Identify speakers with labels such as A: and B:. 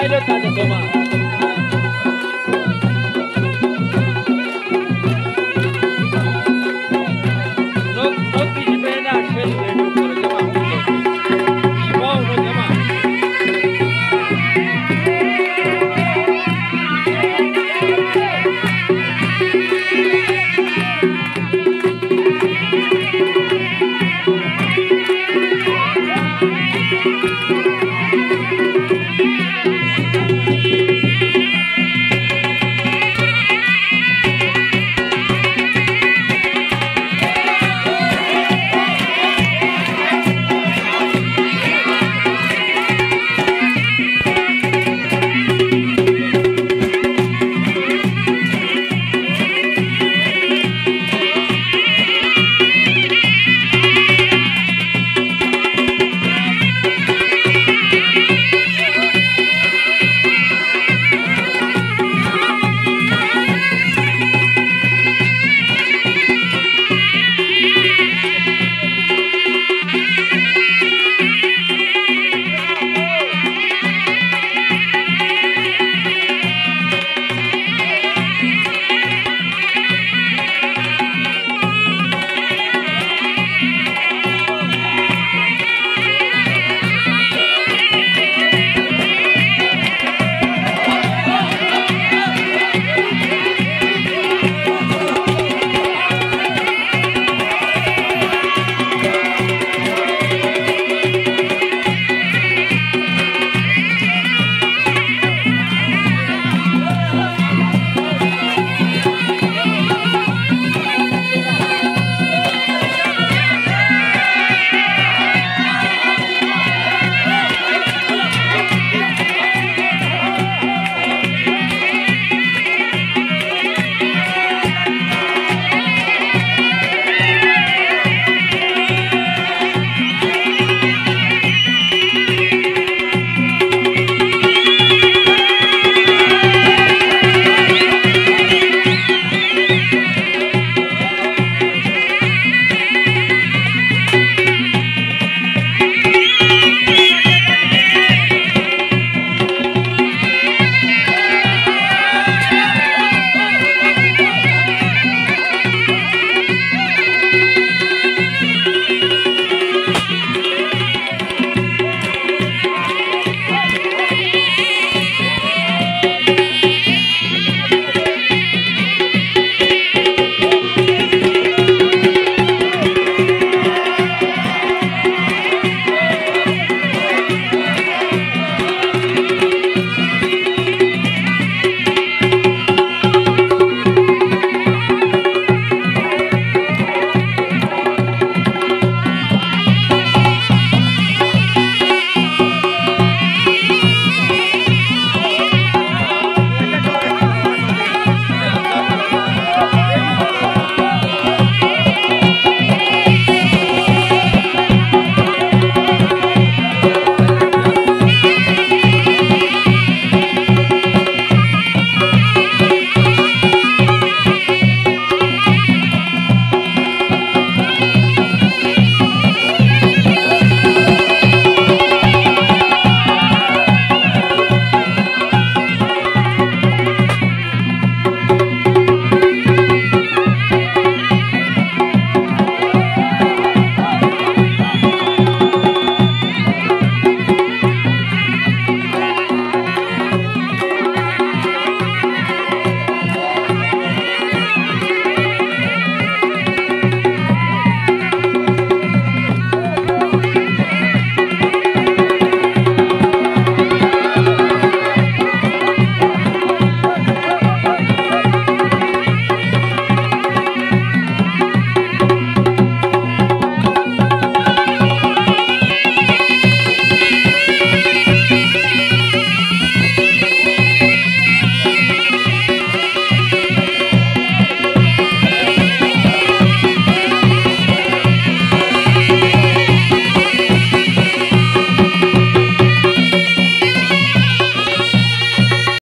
A: বাইরে কাজে তোমার